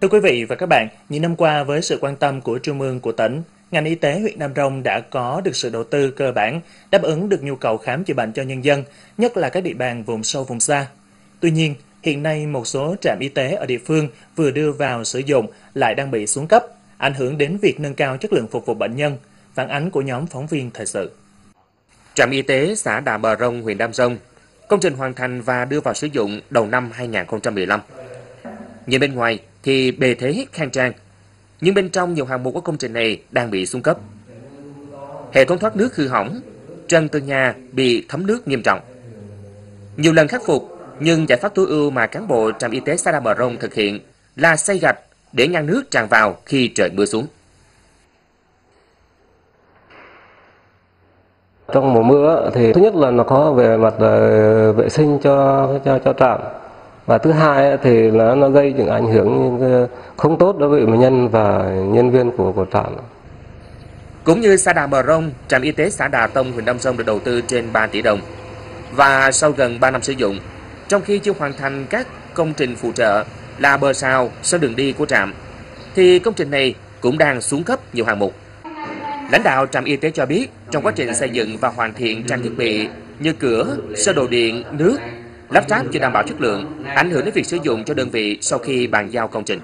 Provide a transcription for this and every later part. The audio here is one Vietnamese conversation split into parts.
Thưa quý vị và các bạn, những năm qua với sự quan tâm của Trung ương của tỉnh, ngành y tế huyện Nam Rông đã có được sự đầu tư cơ bản, đáp ứng được nhu cầu khám chữa bệnh cho nhân dân, nhất là các địa bàn vùng sâu vùng xa. Tuy nhiên, hiện nay một số trạm y tế ở địa phương vừa đưa vào sử dụng lại đang bị xuống cấp, ảnh hưởng đến việc nâng cao chất lượng phục vụ bệnh nhân, phản ánh của nhóm phóng viên thời sự. Trạm y tế xã Đà Bờ Rông, huyện Đam Rông, công trình hoàn thành và đưa vào sử dụng đầu năm 2015. Nhìn bên ngoài thì bề thế khang trang, nhưng bên trong nhiều hạng mục của công trình này đang bị xuống cấp. Hệ thống thoát nước hư hỏng, trần tường nhà bị thấm nước nghiêm trọng. Nhiều lần khắc phục, nhưng giải pháp tối ưu mà cán bộ trạm y tế xã Đà Bờ Rông thực hiện là xây gạch để ngăn nước tràn vào khi trời mưa xuống. Trong mùa mưa thì thứ nhất là nó có về mặt ờ, vệ sinh cho cho cho trạm và thứ hai thì là nó gây những ảnh hưởng không tốt đối với bệnh nhân và nhân viên của của trạm. Cũng như xã Đà Bờ Rông, trạm y tế xã Đà Tông, huyện Đam Sông được đầu tư trên 3 tỷ đồng. Và sau gần 3 năm sử dụng, trong khi chưa hoàn thành các công trình phụ trợ là bờ sao sau đường đi của trạm, thì công trình này cũng đang xuống cấp nhiều hạng mục. Lãnh đạo trạm y tế cho biết, trong quá trình xây dựng và hoàn thiện trang thiết bị như cửa, sơ đồ điện, nước, lắp ráp chưa đảm bảo chất lượng, ảnh hưởng đến việc sử dụng cho đơn vị sau khi bàn giao công trình.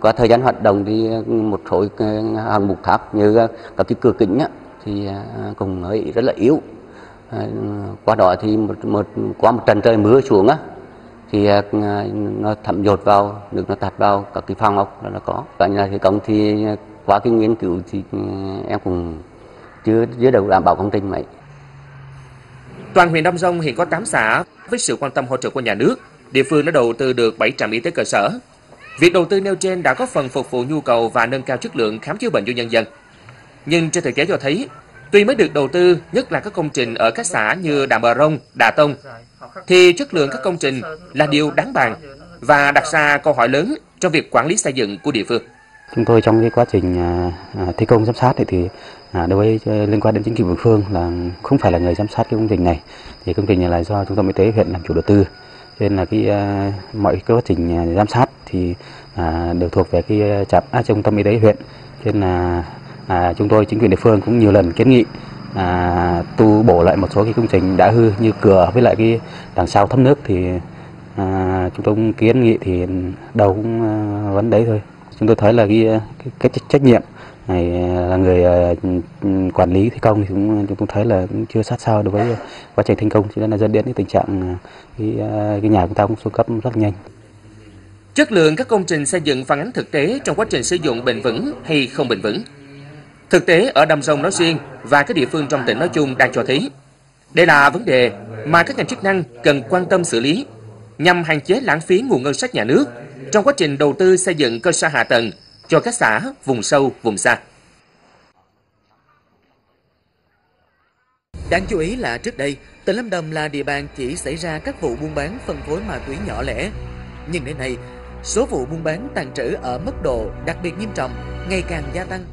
Qua thời gian hoạt động thì một số hạng mục khác như các cái cửa kính thì à, cũng hơi rất là yếu. À, qua đó thì một, một qua một trận trời mưa xuống á thì à, nó thẩm dột vào nước nó tạt vào các cái phòng ốc là nó có. Cả nhà thi công thì qua cái nghiên cứu thì em cũng chưa chưa được đảm bảo công trình mấy. Toàn huyện Đông Dông hiện có 8 xã với sự quan tâm hỗ trợ của nhà nước, địa phương đã đầu tư được 7 trạm y tế cơ sở. Việc đầu tư nêu trên đã có phần phục vụ nhu cầu và nâng cao chất lượng khám chữa bệnh cho nhân dân. Nhưng trên thực tế cho thấy, tuy mới được đầu tư, nhất là các công trình ở các xã như Đà Bờ Rông, Đà Tông, thì chất lượng các công trình là điều đáng bàn và đặt ra câu hỏi lớn trong việc quản lý xây dựng của địa phương. Chúng tôi trong cái quá trình à, à thi công giám sát thì, thì à, đối với à, liên quan đến chính quyền địa phương là không phải là người giám sát cái công trình này. Thì công trình này là do trung tâm y tế huyện làm chủ đầu tư. Nên là cái à, mọi cái quá trình giám sát thì đều thuộc về cái trạm à, trung tâm y tế huyện. Nên là à, chúng tôi chính quyền địa phương cũng nhiều lần kiến nghị à, tu bổ lại một số cái công trình đã hư như cửa với lại cái đằng sau thấm nước thì à, chúng tôi cũng kiến nghị thì đầu cũng à, vấn đấy thôi chúng tôi thấy là cái cái, cái trách nhiệm này à, là người à, quản lý thi công thì cũng chúng tôi thấy là cũng chưa sát sao đối với quá trình thi công cho nên là dẫn đến cái tình trạng à, cái, cái nhà chúng ta cũng xuống cấp rất nhanh. Chất lượng các công trình xây dựng phản ánh thực tế trong quá trình sử dụng bền vững hay không bền vững. Thực tế ở Đầm Rồng nói riêng và các địa phương trong tỉnh nói chung đang cho thấy đây là vấn đề mà các ngành chức năng cần quan tâm xử lý nhằm hạn chế lãng phí nguồn ngân sách nhà nước trong quá trình đầu tư xây dựng cơ sở hạ tầng cho các xã vùng sâu, vùng xa. Đáng chú ý là trước đây, tỉnh Lâm Đồng là địa bàn chỉ xảy ra các vụ buôn bán phân phối ma túy nhỏ lẻ. Nhưng đến nay, số vụ buôn bán tàn trữ ở mức độ đặc biệt nghiêm trọng ngày càng gia tăng